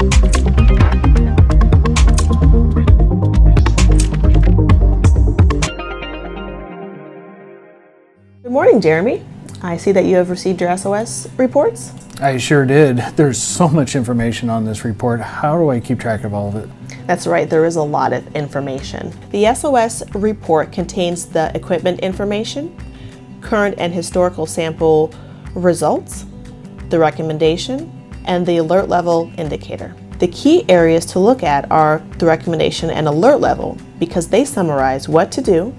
Good morning, Jeremy. I see that you have received your SOS reports. I sure did. There's so much information on this report. How do I keep track of all of it? That's right, there is a lot of information. The SOS report contains the equipment information, current and historical sample results, the recommendation, and the alert level indicator. The key areas to look at are the recommendation and alert level because they summarize what to do,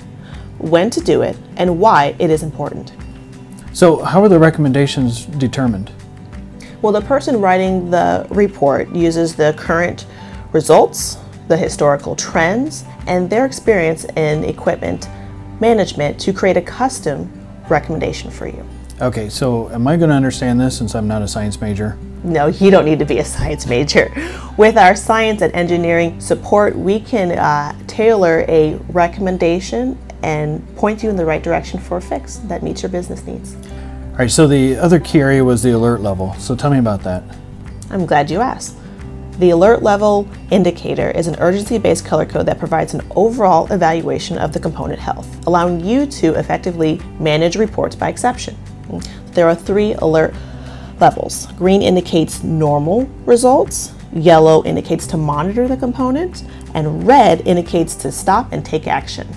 when to do it, and why it is important. So, how are the recommendations determined? Well, the person writing the report uses the current results, the historical trends, and their experience in equipment management to create a custom recommendation for you. Okay, so am I going to understand this since I'm not a science major? No, you don't need to be a science major. With our science and engineering support, we can uh, tailor a recommendation and point you in the right direction for a fix that meets your business needs. All right, so the other key area was the alert level. So tell me about that. I'm glad you asked. The alert level indicator is an urgency based color code that provides an overall evaluation of the component health, allowing you to effectively manage reports by exception. There are three alert levels. Green indicates normal results, yellow indicates to monitor the component, and red indicates to stop and take action.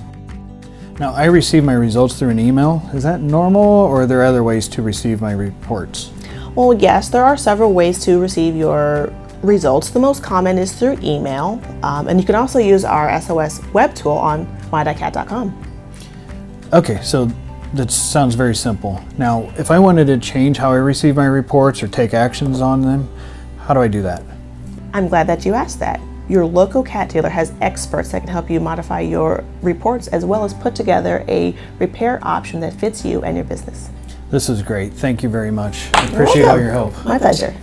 Now, I receive my results through an email. Is that normal, or are there other ways to receive my reports? Well, yes, there are several ways to receive your results. The most common is through email, um, and you can also use our SOS web tool on my.cat.com. Okay, so that sounds very simple. Now, if I wanted to change how I receive my reports or take actions on them, how do I do that? I'm glad that you asked that. Your local cat dealer has experts that can help you modify your reports as well as put together a repair option that fits you and your business. This is great. Thank you very much. I appreciate all your help. My pleasure.